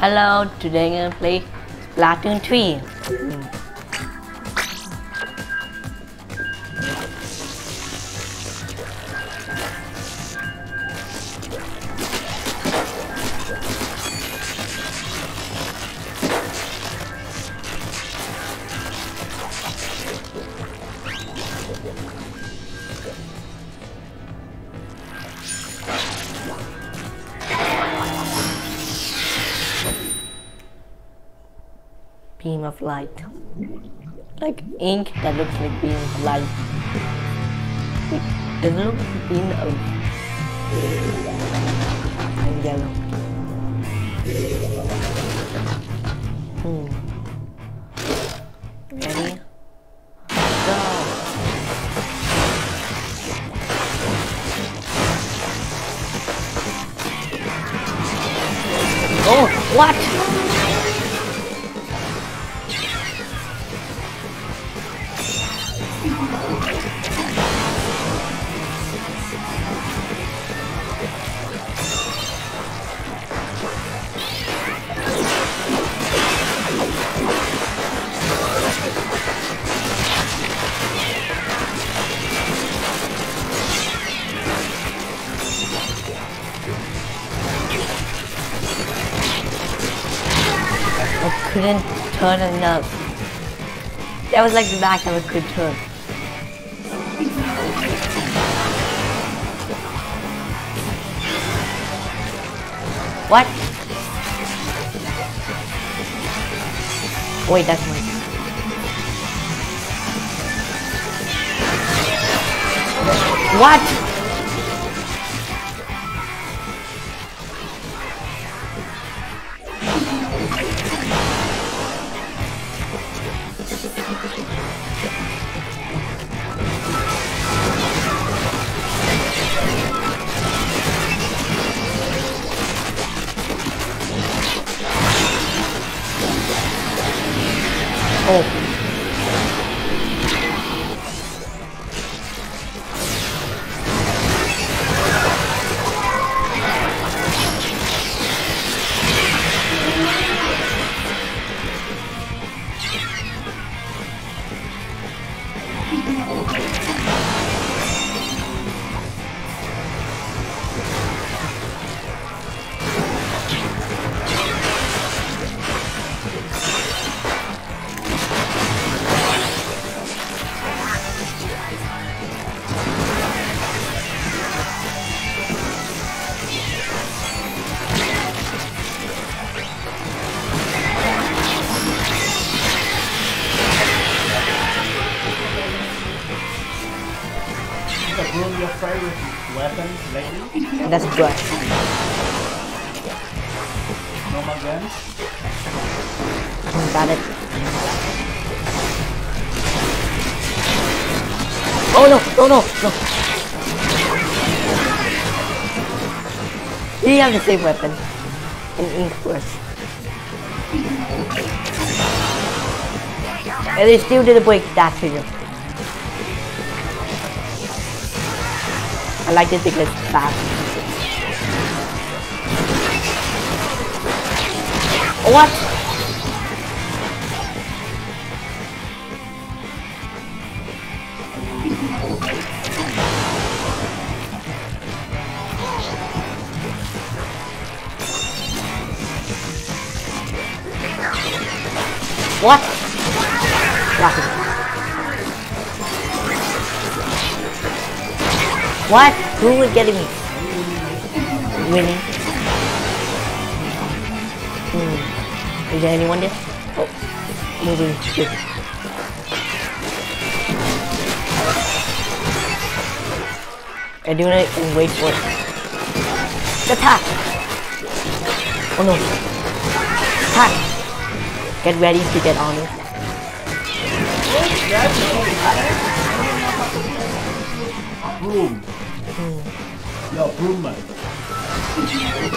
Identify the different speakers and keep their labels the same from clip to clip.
Speaker 1: Hello, today I'm gonna play Splatoon 3. Light. Like ink that looks like being light. It looks like of and yellow. Hmm. Ready? Couldn't turn enough. That was like the back of a could turn. What? Wait, that's my. What? That's good.
Speaker 2: Normal guns?
Speaker 1: Got it. Oh no, oh, no, no, no. You have the same weapon. In ink first. And they still didn't break that trigger. I like it because it's fast. What? What? Rocket. What? Who would get me? Winning. Hmm. Is there anyone there? Oh, moving. Good. I do it and wait for it. Attack! Oh no. Attack! Get ready to get on it.
Speaker 2: Broom. Yo, broom man.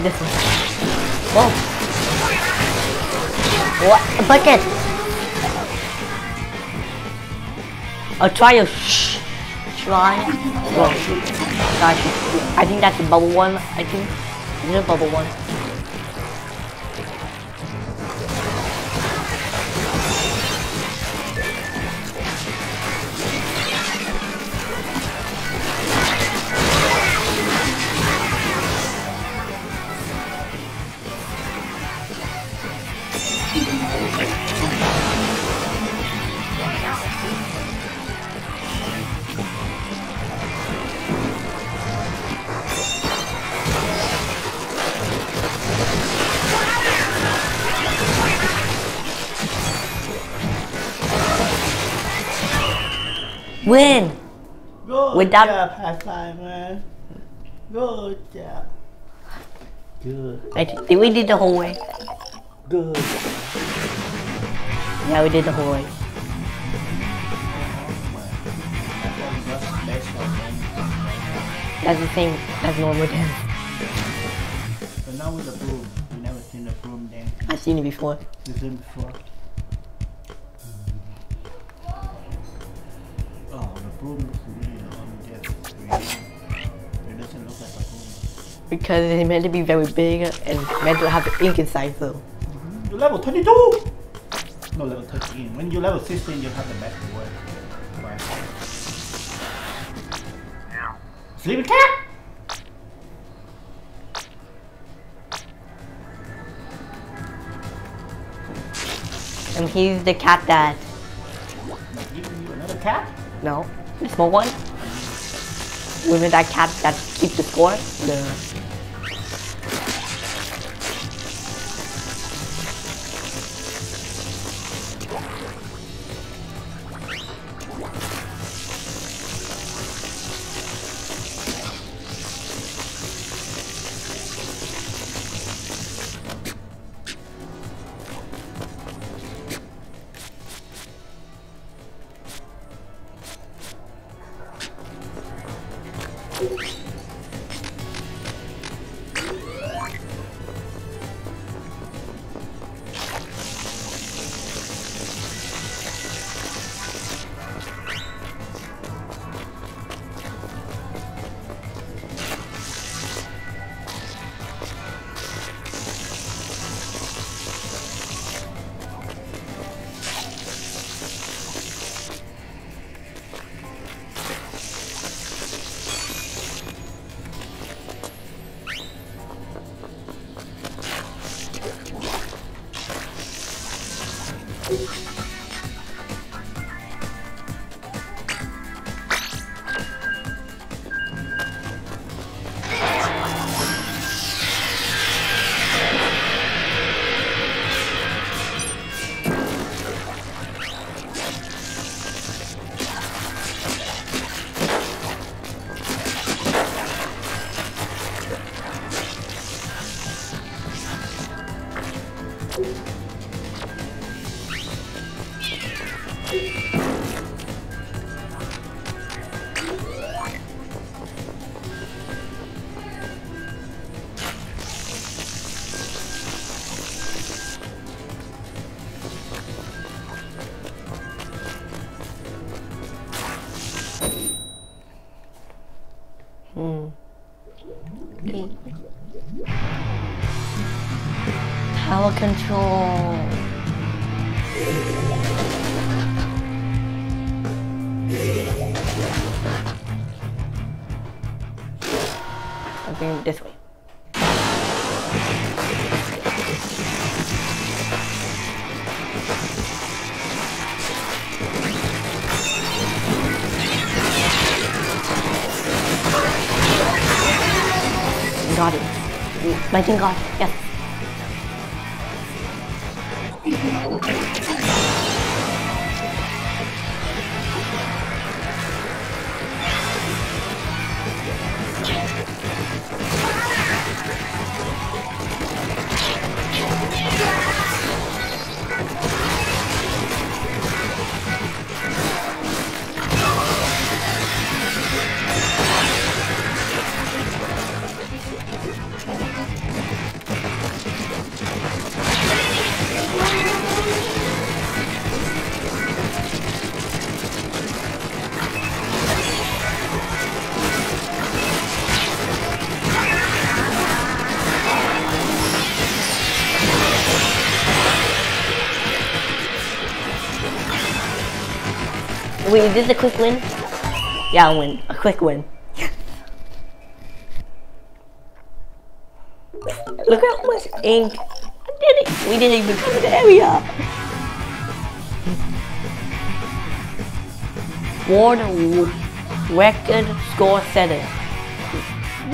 Speaker 1: Like this one. Whoa! What? A bucket! I'll try a sh shrine. Well, gosh, I think that's a bubble one. I think is it a bubble one? Win!
Speaker 2: Good
Speaker 1: Without-
Speaker 2: job, high five, man. Good job. Good.
Speaker 1: I did we did the whole way?
Speaker 2: Good.
Speaker 1: Yeah, we did the whole way. That's the same as normal dance.
Speaker 2: But now with the broom. We never seen the broom dance.
Speaker 1: I've seen it before.
Speaker 2: You seen before?
Speaker 1: Because it's meant to be very big and meant to have ink inside though.
Speaker 2: You level 22! No, level 13. When you level 16, you have the best word. Right. Sleepy cat!
Speaker 1: And he's the cat that
Speaker 2: you another cat?
Speaker 1: no, the small one. With that cat that keeps the score. The Tower control. Going this way. Got it. My team got it. Yes. Wait, is this a quick win? Yeah, a win. A quick win. Look how much ink. I did it. We didn't even cover the area. World record score setter.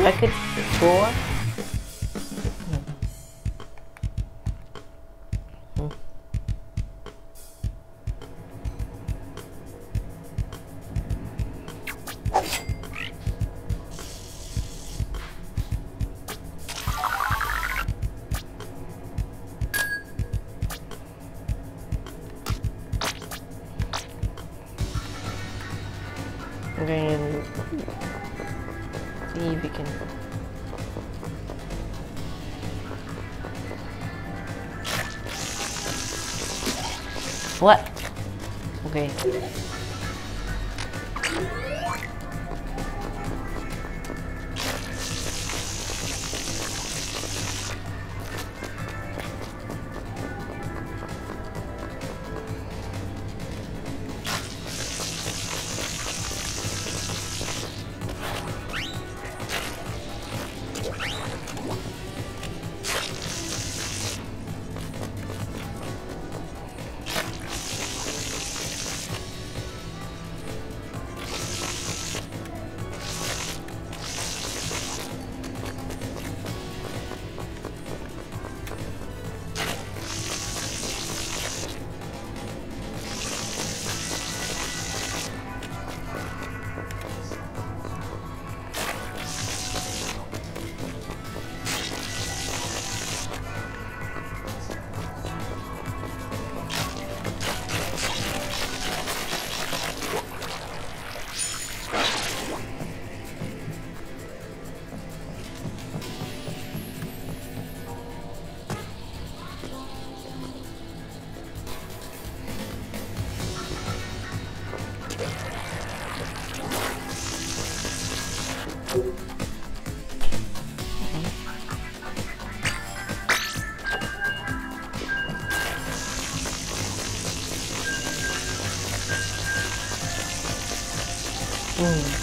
Speaker 1: Record score. What? Okay. No.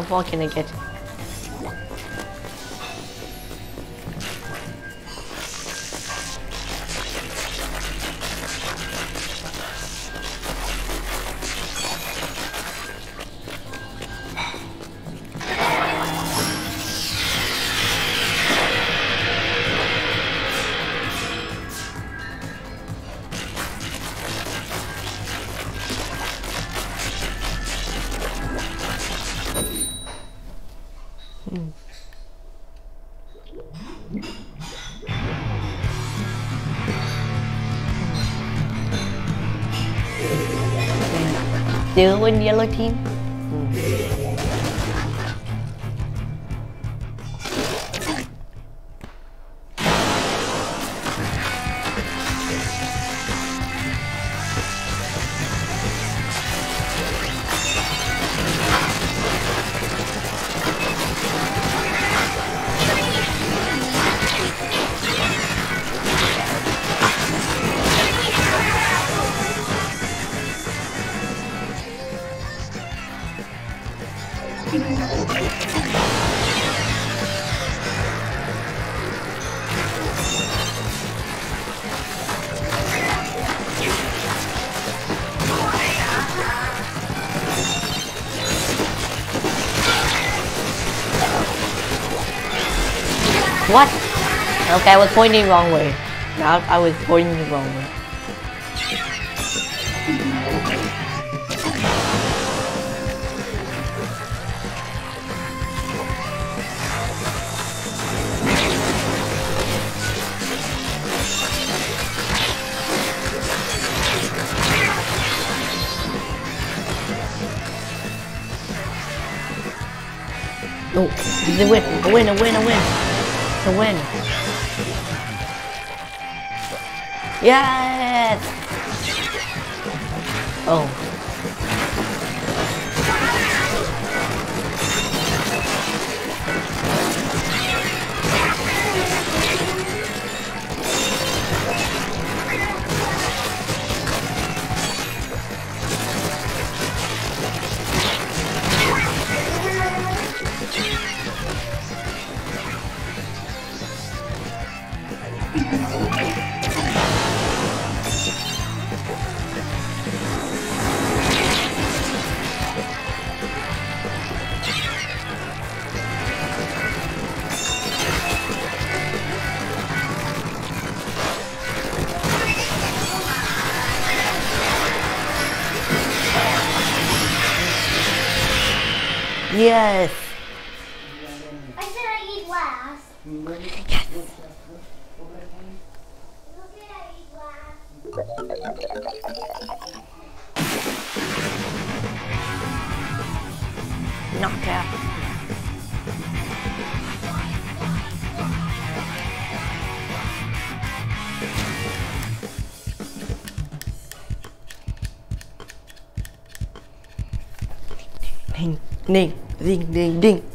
Speaker 1: How far can I get? Still in yellow team? Okay, I was pointing the wrong way. Now I was pointing the wrong way. Oh, is a win, a win, a win, a win. It's a win. Yes! Yes! ding ding ding.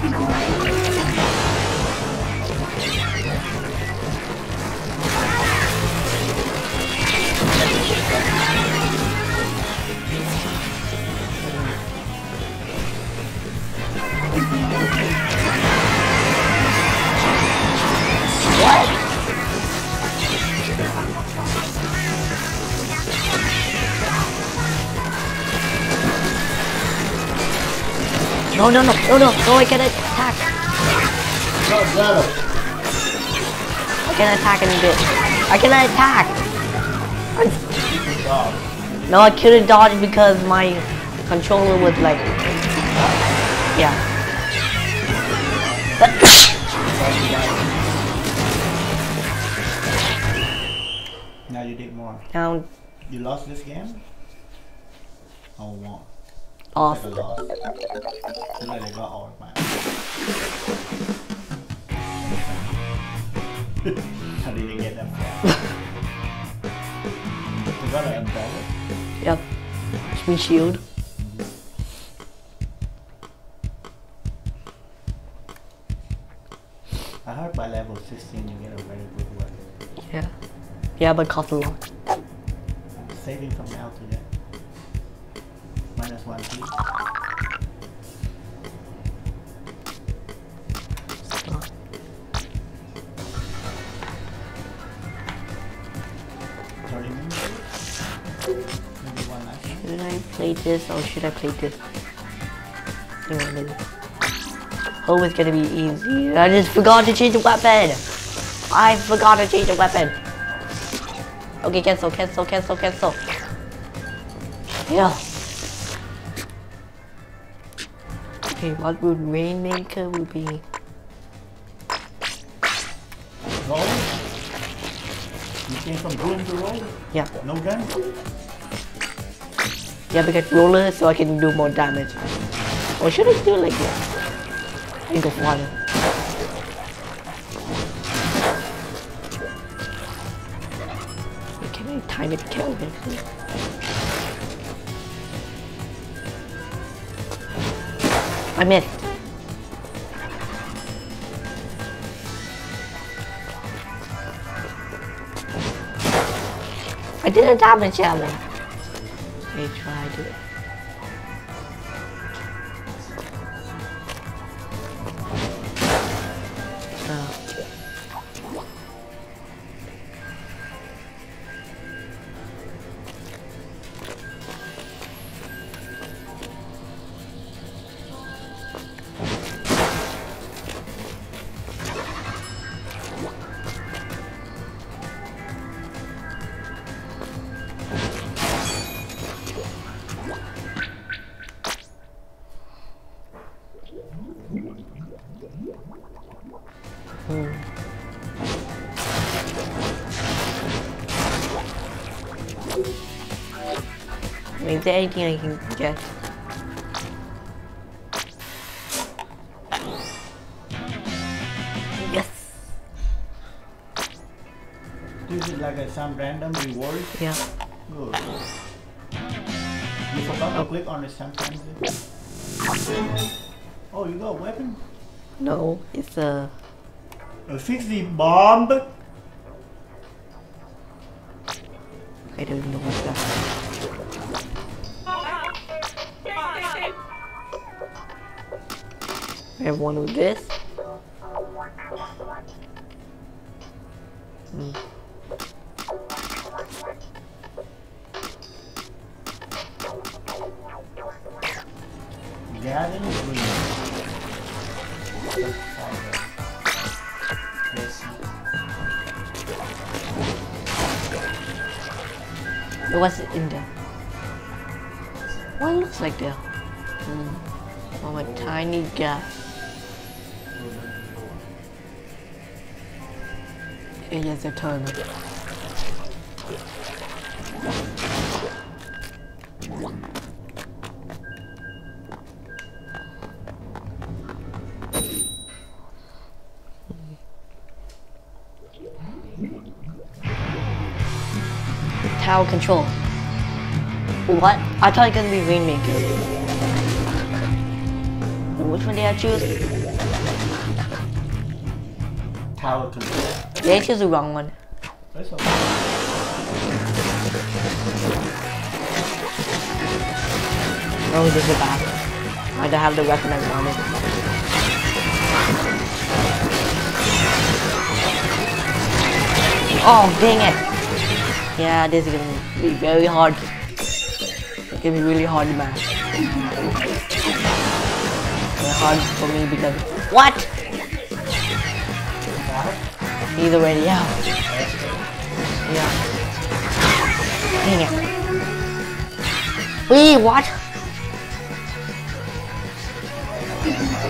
Speaker 1: Ding, ding. Oh, no, no, oh, no, no, no, no, I can attack. I can attack in a bit. I cannot attack. I- no, I couldn't dodge because my controller was like, yeah.
Speaker 2: Now you did more.
Speaker 1: now
Speaker 2: You lost this game? Oh, won.
Speaker 1: off.
Speaker 2: Like a loss. You let it go all man. How did you get that far? you got an umbrella?
Speaker 1: Yep. It's me shield.
Speaker 2: I heard by level 16 you get a very good weapon.
Speaker 1: Yeah. Yeah, but cost a lot.
Speaker 2: I'm Saving from now to. Minus one P.
Speaker 1: play this or should I play this? You know, maybe. Hope it's gonna be easy. I just forgot to change the weapon. I forgot to change the weapon. Okay, cancel, cancel, cancel, cancel. Yeah. Okay, what would Rainmaker would be?
Speaker 2: Roll? You came from doing to roll?
Speaker 1: Yeah,
Speaker 2: No gun?
Speaker 1: Yeah, because roller so I can do more damage. Or should I do like this? I Think of one. Can I time it kill him? I missed. I didn't damage that. Me try to. Is there anything I can get? Yes.
Speaker 2: This is like a, some random reward.
Speaker 1: Yeah.
Speaker 2: Good. You forgot to click on the sometimes. Eh? Oh, you got a weapon?
Speaker 1: No, it's a.
Speaker 2: Uh, a 60 bomb?
Speaker 1: I have one with this. Hmm.
Speaker 2: Garden Green.
Speaker 1: What's in there? What looks like there? Hmm. Oh, a tiny gap. It is a turnip. Tower control. What? I thought it was gonna be Rainmaker. Which one did I choose?
Speaker 2: Tower control.
Speaker 1: Did I choose the wrong one? Oh, this is bad. I don't have the weapon I wanted. Oh, dang it. Yeah, this is gonna be very hard. It's gonna be really hard match. Hard for me because... What? He's already out. Yeah. Dang it. Wait, what?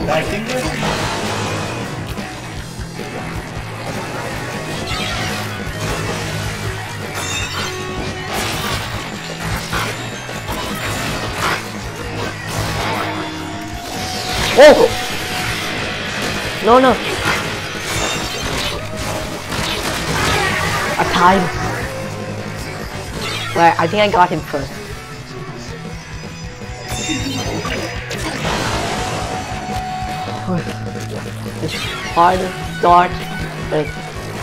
Speaker 2: Back?
Speaker 1: Oh! No, no. Time. I think I got him first. It's hard to start. But,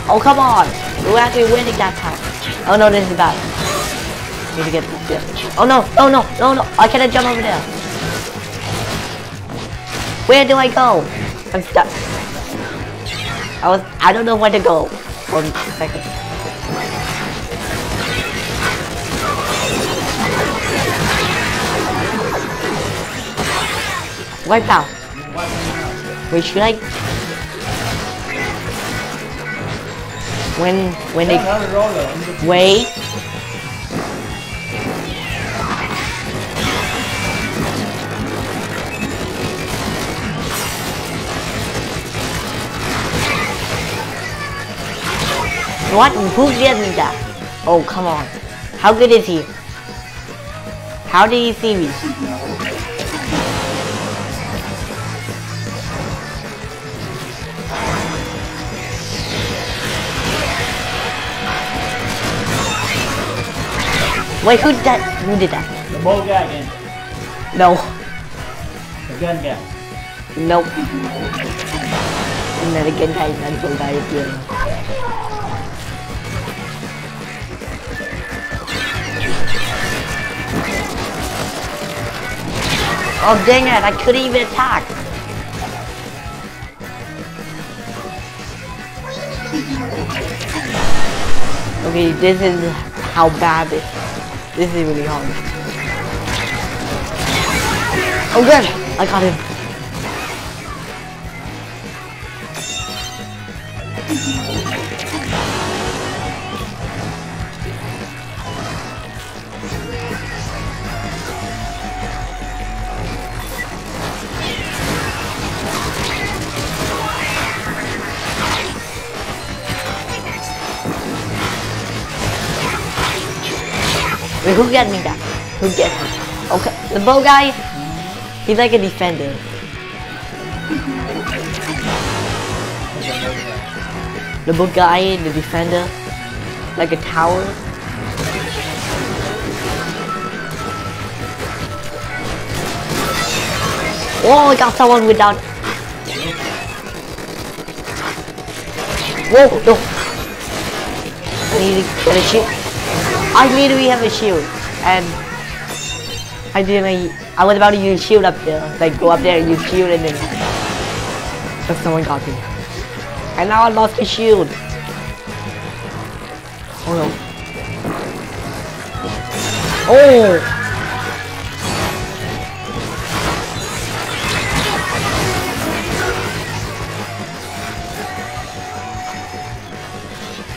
Speaker 1: oh, come on! We're actually winning that time. Oh no, this is bad. Need to get this. Oh no, no, no, no, no! I cannot jump over there. Where do I go? I'm stuck. I was I don't know where to go. One second. Wipe out. Wait, should I? When when they wait. What? Who gave me that? Oh, come on. How good is he? How did he see me? Wait, who did that? Who did that?
Speaker 2: The ball guy again.
Speaker 1: No.
Speaker 2: The gun guy.
Speaker 1: Nope. Này là kênh thầy anh cũng đây chưa? Oh dang it, I couldn't even attack. Okay, this is how bad this This is really hard. Oh good, I got him. Who got me that? Who get me? Okay, the bow guy, he's like a defender. The bow guy, the defender, like a tower. Oh, I got someone without. Whoa, no. I need to get a. I literally have a shield, and I didn't. I was about to use shield up there, like go up there and use shield, and then but someone got me, and now I lost the shield. Oh no! Oh!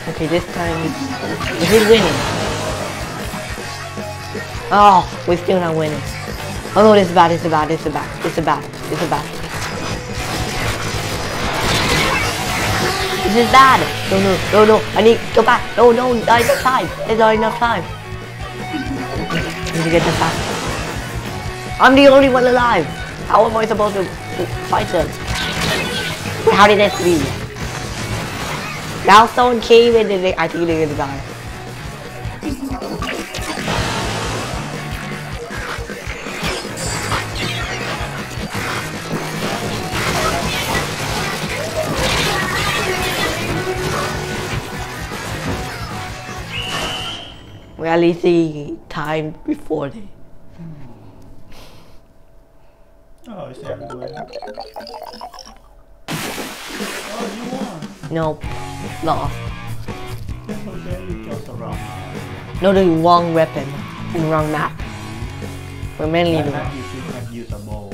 Speaker 1: Okay, this time who's winning? Oh, we're still not winning. Oh no, this is bad, this is bad, this is bad, this is bad, this is bad. This is bad. No, no, no, no, I need go back. No, no, not enough time. There's not enough time. I need to get this back. I'm the only one alive. How am I supposed to fight them? How did this be? Now someone came in and they, I think they're gonna die. We at least see time before they.
Speaker 2: Oh, it's everywhere. Oh, you won.
Speaker 1: No, lost.
Speaker 2: So there you just.
Speaker 1: No, the wrong weapon and wrong map. We're mainly the
Speaker 2: that, you should have used a bow.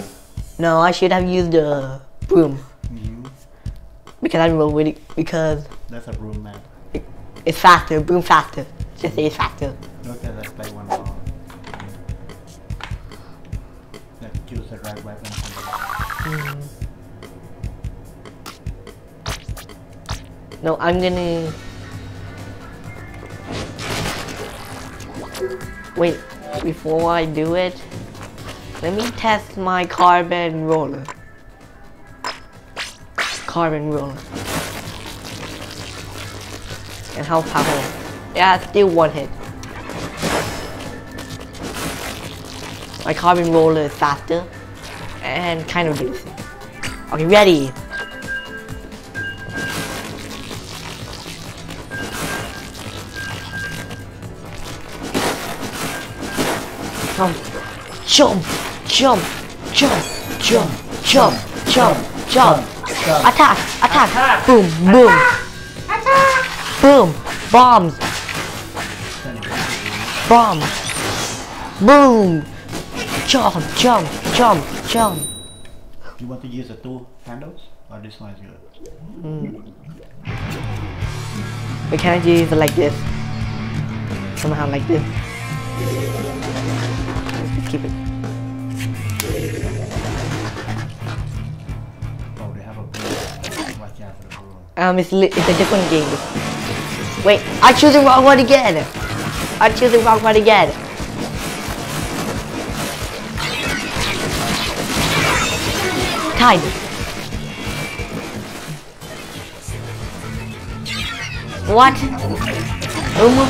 Speaker 1: No, I should have used the broom
Speaker 2: Mhm.
Speaker 1: because I'm really because
Speaker 2: That's a room map.
Speaker 1: It's faster. Boom faster. Just it's faster.
Speaker 2: Okay, let's play one more. Let's choose the right weapon. for
Speaker 1: No, I'm gonna. Wait, before I do it, let me test my carbon roller. Carbon roller. And how powerful. Yeah, still one hit. My carbon roller is faster and kind of decent. Okay, ready. Jump, jump, jump, jump, jump, jump, jump, jump. Attack, attack, boom, boom, boom, bombs, bombs, boom, jump, jump, jump, jump.
Speaker 2: You want to use the two handles? Or this one is good?
Speaker 1: We can't use it like this. Somehow like this. Let's keep it.
Speaker 2: Oh, they have a blue. Watch out for the blue.
Speaker 1: Um, it's, li- it's a different game. Wait, I choose the wrong one again. I choose the wrong one again. Tied. What? Um.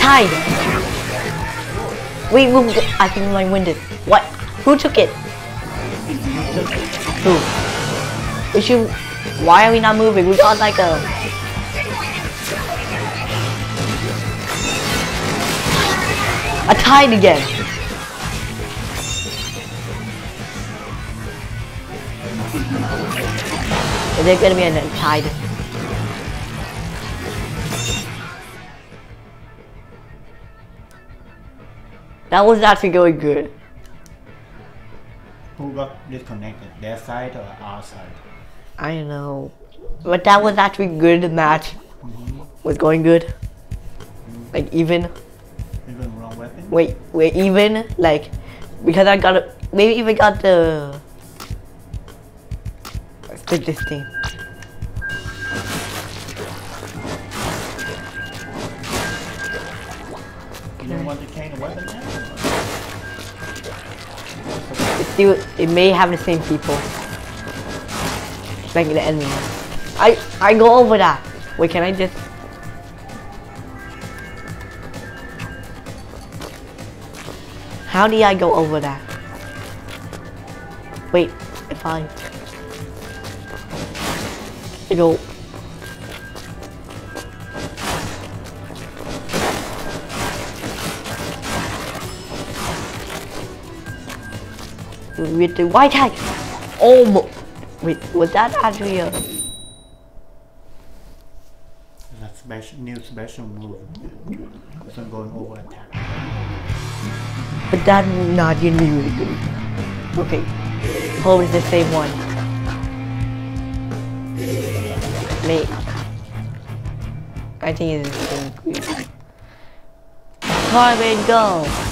Speaker 1: Tied. Wait, move. I think my wind it. What? Who took it? Who? We should. Why are we not moving? We got like a. A tide again. Is there gonna be a tide? That was actually going good.
Speaker 2: Who got disconnected? Their side or our side?
Speaker 1: I don't know. But that was actually good. The match mm-hmm. was going good. Mm-hmm. Like even.
Speaker 2: Even wrong weapon?
Speaker 1: Wait, wait, even like because I got a maybe even got the. Let's pick this thing. Still it may have the same people. Like the enemy. I I go over that. Wait, can I just? How do I go over that? Wait, if I go. With the white tag. Oh, mo- wait, was that actually a?
Speaker 2: That's special, new special move. So going over attack.
Speaker 1: But that not gonna be really good. Okay. Hope it's the same one. Mate. I think it's the same. Carbon go!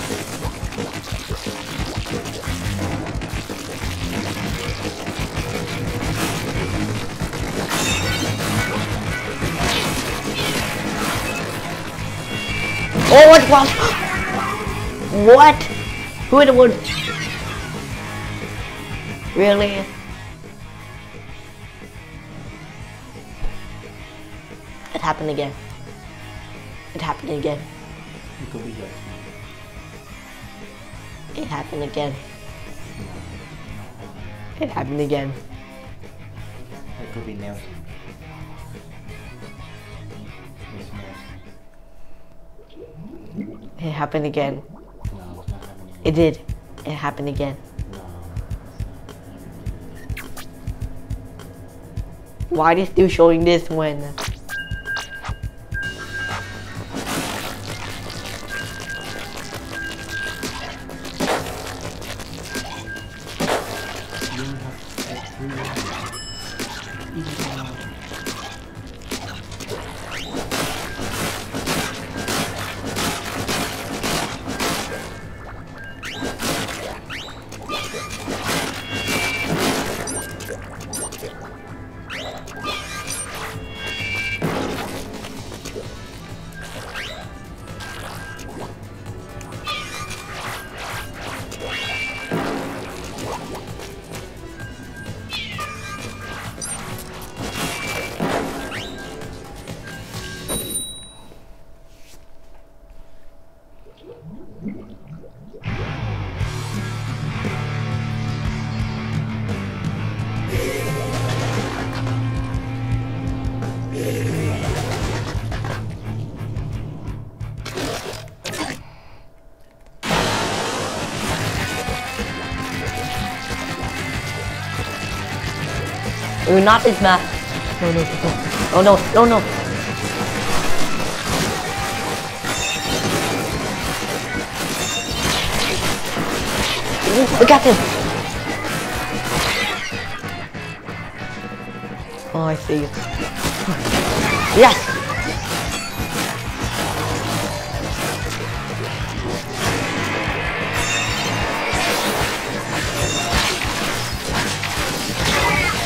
Speaker 1: Oh, what was? What? Who would would? Really? It happened again. It happened again.
Speaker 2: It could be yours.
Speaker 1: It happened again. It happened again.
Speaker 2: It could be Nelson.
Speaker 1: It happened again.
Speaker 2: No, not happening.
Speaker 1: It did. It happened again.
Speaker 2: No.
Speaker 1: Why are they still showing this when? Uh, not this map. No, no, no. Oh no, no, no. Look at him. Oh, I see you. Yes!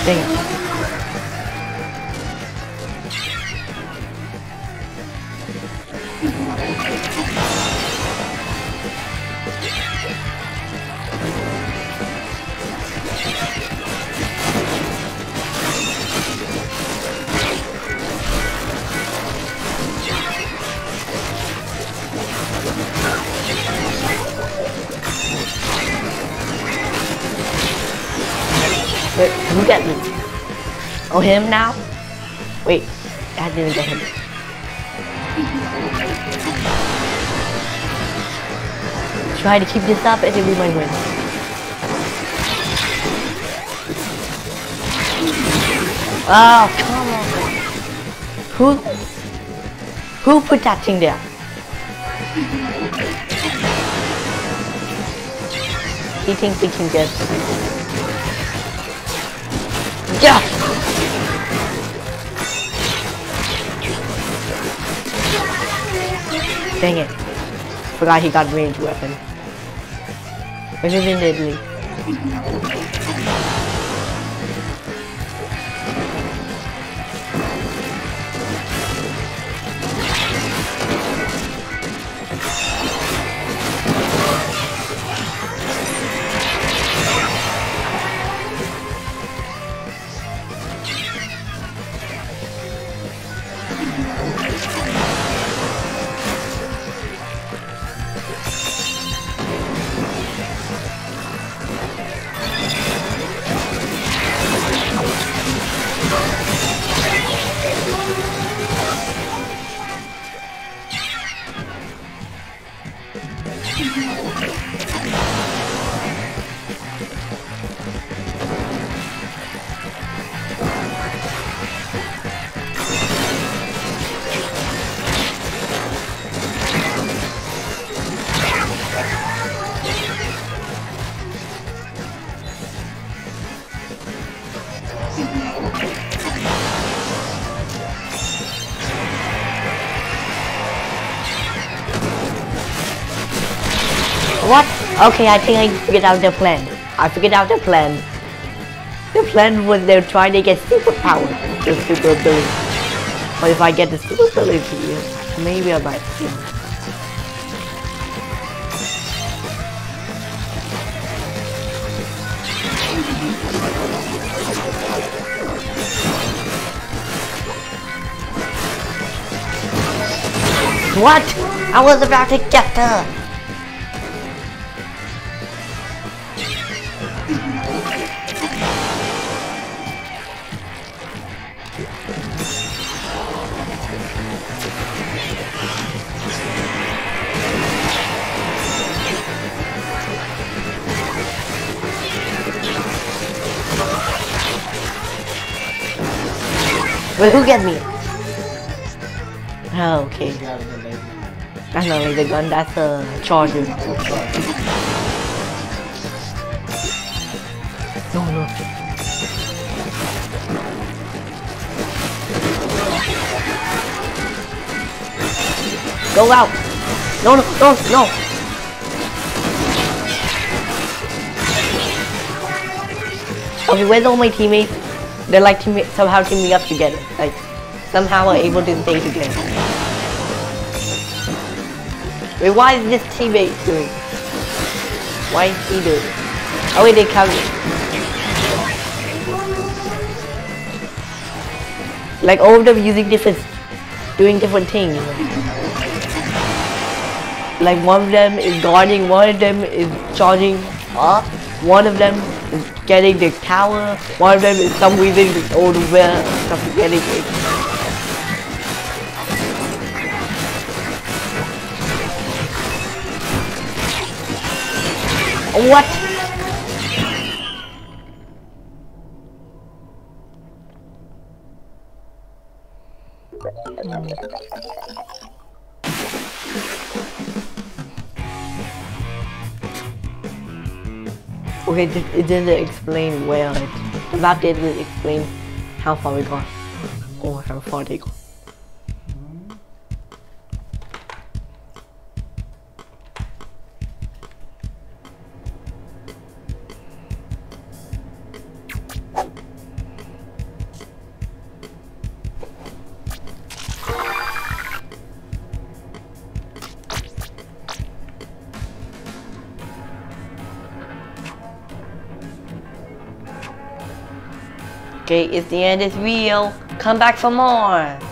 Speaker 1: Dang it. Oh, him now? Wait, I didn't get him. Try to keep this up and then we might win. Oh, come on. Who? Who put that thing there? He thinks he can get. Yeah! Dang it. Forgot he got range weapon. Which is in Italy. Okay, I think I figured out the plan. I figured out the plan. The plan was they're trying to get superpower, the super ability. But if I get the super ability, maybe I might. What? I was about to get her. But who get me? Oh, okay. That's not laser gun, that's a charger. No, no. Go out! No, no, no, no! Okay, where's all my teammates? They're like team somehow teaming up together. Like, somehow are able to stay together. Wait, why is this teammate doing? Why is he doing? Oh wait, they come. Like all of them using different, doing different things. Like one of them is guarding, one of them is charging up, one of them getting the tower, one of them is some reason is all the way stuff getting it. What? Okay, it didn't explain where it. The map didn't explain how far we got or how far they got. Okay, if the end is real, come back for more.